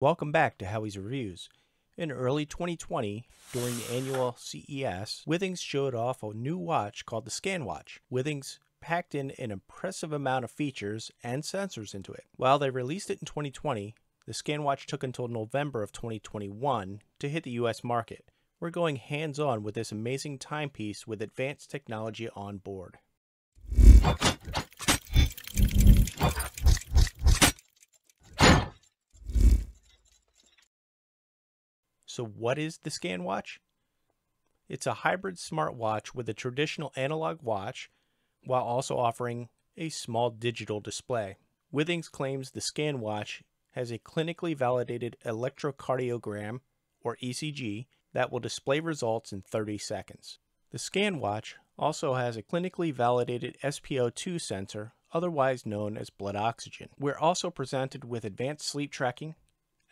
Welcome back to Howie's Reviews. In early 2020, during the annual CES, Withings showed off a new watch called the ScanWatch. Withings packed in an impressive amount of features and sensors into it. While they released it in 2020, the ScanWatch took until November of 2021 to hit the US market. We're going hands on with this amazing timepiece with advanced technology on board. So, what is the ScanWatch? It's a hybrid smartwatch with a traditional analog watch while also offering a small digital display. Withings claims the ScanWatch has a clinically validated electrocardiogram, or ECG, that will display results in 30 seconds. The ScanWatch also has a clinically validated SpO2 sensor, otherwise known as blood oxygen. We're also presented with advanced sleep tracking,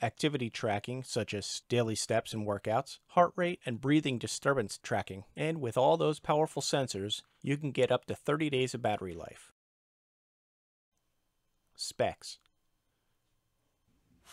activity tracking such as daily steps and workouts, heart rate and breathing disturbance tracking, and with all those powerful sensors, you can get up to 30 days of battery life. Specs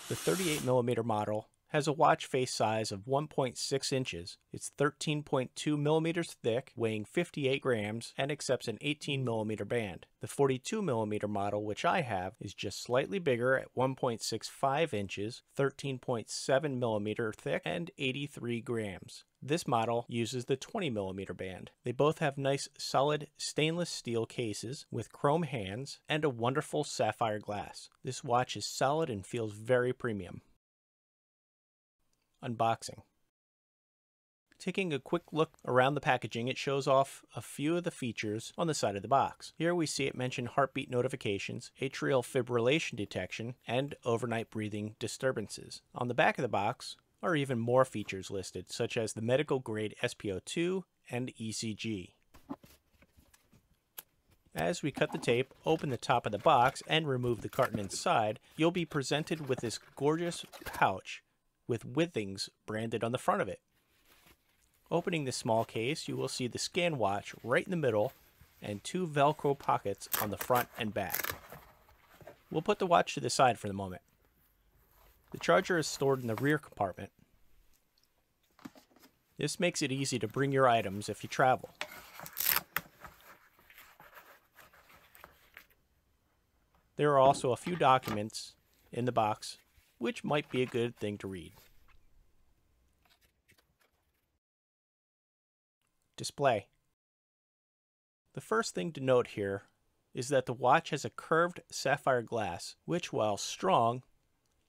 The 38mm model has a watch face size of 1.6 inches. It's 13.2 millimeters thick, weighing 58 grams, and accepts an 18 millimeter band. The 42 millimeter model, which I have, is just slightly bigger at 1.65 inches, 13.7 millimeter thick, and 83 grams. This model uses the 20 millimeter band. They both have nice solid stainless steel cases with chrome hands and a wonderful sapphire glass. This watch is solid and feels very premium unboxing. Taking a quick look around the packaging, it shows off a few of the features on the side of the box. Here we see it mention heartbeat notifications, atrial fibrillation detection, and overnight breathing disturbances. On the back of the box are even more features listed, such as the medical grade SpO2 and ECG. As we cut the tape, open the top of the box, and remove the carton inside, you'll be presented with this gorgeous pouch with Withings branded on the front of it. Opening the small case, you will see the scan watch right in the middle and two Velcro pockets on the front and back. We'll put the watch to the side for the moment. The charger is stored in the rear compartment. This makes it easy to bring your items if you travel. There are also a few documents in the box which might be a good thing to read. Display. The first thing to note here is that the watch has a curved sapphire glass, which, while strong,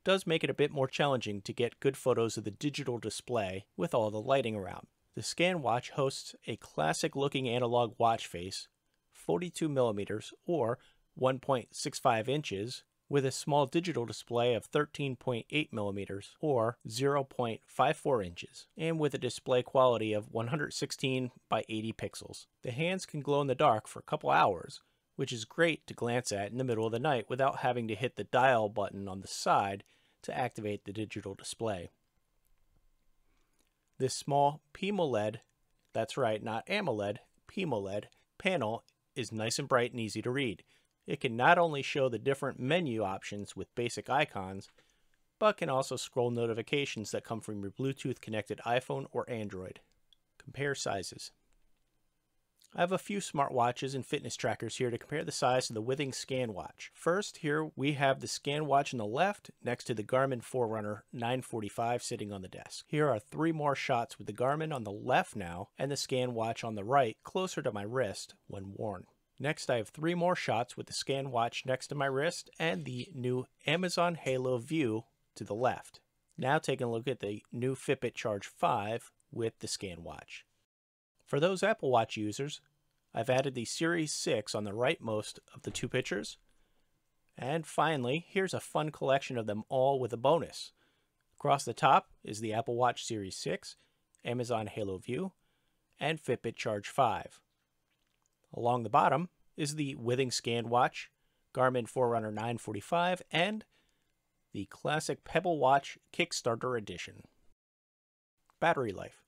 does make it a bit more challenging to get good photos of the digital display with all the lighting around. The Scan Watch hosts a classic looking analog watch face, 42 millimeters or 1.65 inches, with a small digital display of 13.8 millimeters or 0.54 inches, and with a display quality of 116 by 80 pixels. The hands can glow in the dark for a couple hours, which is great to glance at in the middle of the night without having to hit the dial button on the side to activate the digital display. This small PMOLED, that's right, not AMOLED, PMOLED panel is nice and bright and easy to read. It can not only show the different menu options with basic icons, but can also scroll notifications that come from your Bluetooth connected iPhone or Android. Compare sizes. I have a few smartwatches and fitness trackers here to compare the size of the Withings ScanWatch. First, here we have the ScanWatch on the left next to the Garmin Forerunner 945 sitting on the desk. Here are three more shots with the Garmin on the left now and the ScanWatch on the right closer to my wrist when worn. Next, I have three more shots with the scan watch next to my wrist and the new Amazon Halo View to the left. Now taking a look at the new Fitbit Charge 5 with the scan watch. For those Apple Watch users, I've added the Series 6 on the rightmost of the two pictures. And finally, here's a fun collection of them all with a bonus. Across the top is the Apple Watch Series 6, Amazon Halo View, and Fitbit Charge 5. Along the bottom is the Withings ScanWatch, Garmin Forerunner 945, and the classic Pebble Watch Kickstarter Edition. Battery life.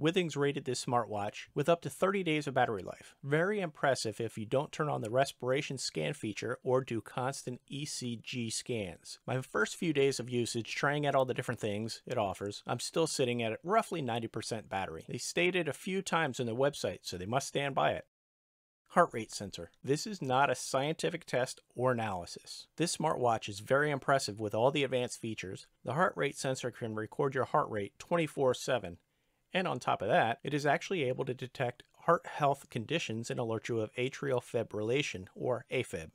Withings rated this smartwatch with up to 30 days of battery life. Very impressive if you don't turn on the respiration scan feature or do constant ECG scans. My first few days of usage trying out all the different things it offers, I'm still sitting at roughly 90% battery. They stated a few times on their website, so they must stand by it. Heart rate sensor. This is not a scientific test or analysis. This smartwatch is very impressive with all the advanced features. The heart rate sensor can record your heart rate 24 7. And on top of that, it is actually able to detect heart health conditions and alert you of atrial fibrillation or AFib.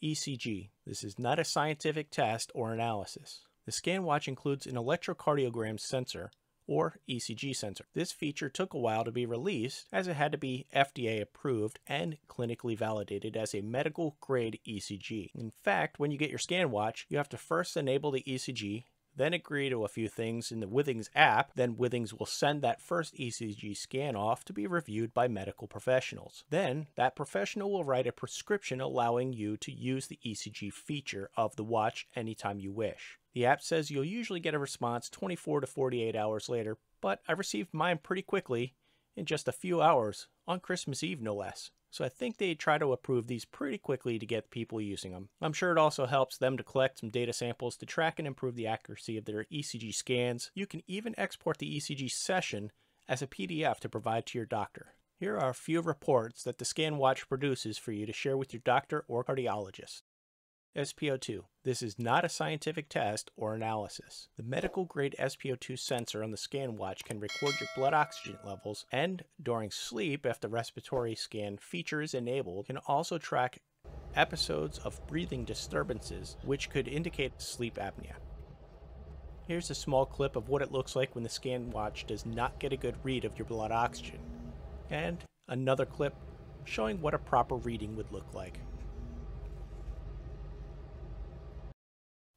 ECG. This is not a scientific test or analysis. The ScanWatch includes an electrocardiogram sensor or ECG sensor. This feature took a while to be released as it had to be FDA approved and clinically validated as a medical grade ECG. In fact, when you get your ScanWatch, you have to first enable the ECG then agree to a few things in the Withings app, then Withings will send that first ECG scan off to be reviewed by medical professionals. Then that professional will write a prescription allowing you to use the ECG feature of the watch anytime you wish. The app says you'll usually get a response 24 to 48 hours later, but I received mine pretty quickly in just a few hours, on Christmas Eve no less. So I think they try to approve these pretty quickly to get people using them. I'm sure it also helps them to collect some data samples to track and improve the accuracy of their ECG scans. You can even export the ECG session as a PDF to provide to your doctor. Here are a few reports that the ScanWatch produces for you to share with your doctor or cardiologist. SpO2. This is not a scientific test or analysis. The medical grade SpO2 sensor on the ScanWatch can record your blood oxygen levels and during sleep, if the respiratory scan feature is enabled, can also track episodes of breathing disturbances which could indicate sleep apnea. Here's a small clip of what it looks like when the ScanWatch does not get a good read of your blood oxygen. And another clip showing what a proper reading would look like.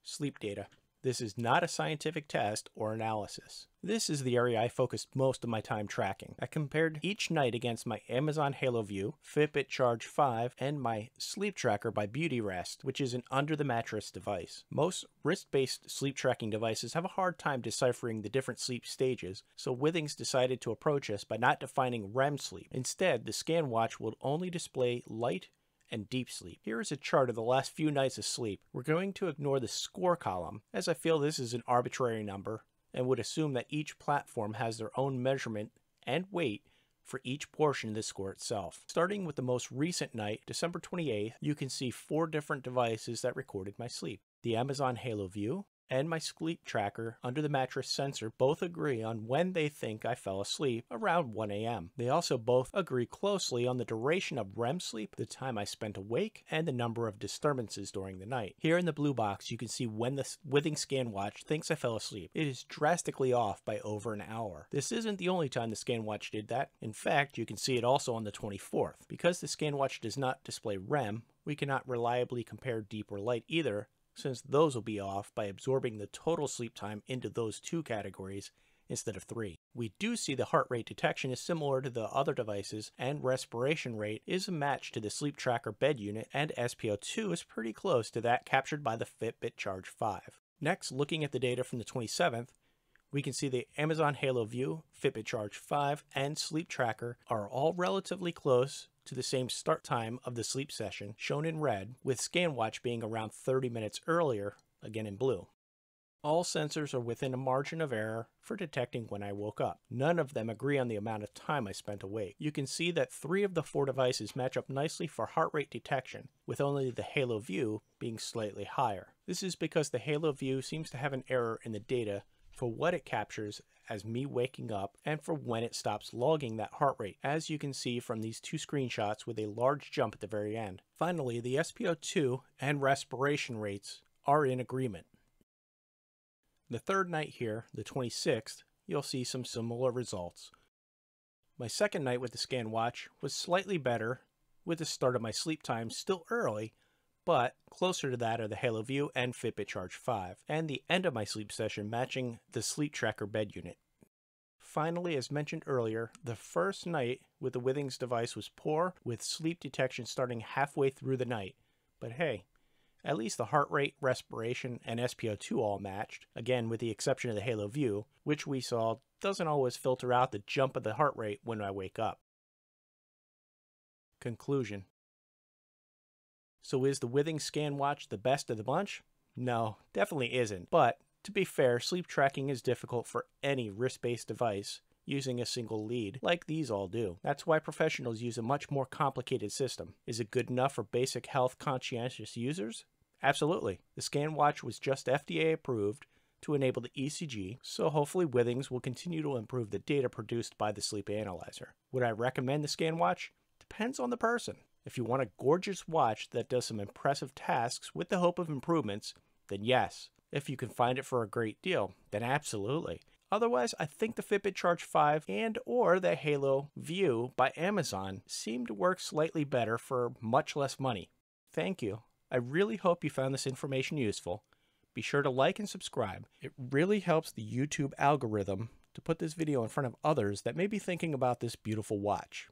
Sleep data. This is not a scientific test or analysis. This is the area I focused most of my time tracking. I compared each night against my Amazon Halo View, Fitbit Charge 5, and my sleep tracker by Beautyrest, which is an under the mattress device. Most wrist based sleep tracking devices have a hard time deciphering the different sleep stages, so Withings decided to approach us by not defining REM sleep. Instead, the ScanWatch will only display light and deep sleep. Here is a chart of the last few nights of sleep. We're going to ignore the score column, as I feel this is an arbitrary number and would assume that each platform has their own measurement and weight for each portion of the score itself. Starting with the most recent night, December 28th, you can see four different devices that recorded my sleep. The Amazon Halo View, and my sleep tracker under the mattress sensor both agree on when they think I fell asleep around 1 a.m. They also both agree closely on the duration of REM sleep, the time I spent awake, and the number of disturbances during the night. Here in the blue box, you can see when the Withing ScanWatch thinks I fell asleep. It is drastically off by over an hour. This isn't the only time the ScanWatch did that. In fact, you can see it also on the 24th. Because the ScanWatch does not display REM, we cannot reliably compare deep or light either, since those will be off by absorbing the total sleep time into those two categories instead of three. We do see the heart rate detection is similar to the other devices, and respiration rate is a match to the sleep tracker bed unit, and SpO2 is pretty close to that captured by the Fitbit Charge 5. Next, looking at the data from the 27th, we can see the Amazon Halo View, Fitbit Charge 5, and Sleep Tracker are all relatively close to the same start time of the sleep session, shown in red, with ScanWatch being around 30 minutes earlier, again in blue. All sensors are within a margin of error for detecting when I woke up. None of them agree on the amount of time I spent awake. You can see that three of the four devices match up nicely for heart rate detection, with only the Halo View being slightly higher. This is because the Halo View seems to have an error in the data for what it captures as me waking up and for when it stops logging that heart rate, as you can see from these two screenshots with a large jump at the very end. Finally, the SpO2 and respiration rates are in agreement. The third night here, the 26th, you'll see some similar results. My second night with the ScanWatch was slightly better, with the start of my sleep time still early, but closer to that are the Halo View and Fitbit Charge 5, and the end of my sleep session matching the sleep tracker bed unit. Finally, as mentioned earlier, the first night with the Withings device was poor, with sleep detection starting halfway through the night. But hey, At least the heart rate, respiration, and SpO2 all matched, again with the exception of the Halo View, which we saw doesn't always filter out the jump of the heart rate when I wake up. Conclusion So is the Withings Scan Watch the best of the bunch? No, definitely isn't, but to be fair, sleep tracking is difficult for any wrist based device using a single lead, like these all do. That's why professionals use a much more complicated system. Is it good enough for basic health conscientious users? Absolutely. The ScanWatch was just FDA approved to enable the ECG, so hopefully Withings will continue to improve the data produced by the sleep analyzer. Would I recommend the ScanWatch? Depends on the person. If you want a gorgeous watch that does some impressive tasks with the hope of improvements, then yes. If you can find it for a great deal, then absolutely. Otherwise, I think the Fitbit Charge 5 and or the Halo View by Amazon seem to work slightly better for much less money. Thank you. I really hope you found this information useful. Be sure to like and subscribe. It really helps the YouTube algorithm to put this video in front of others that may be thinking about this beautiful watch.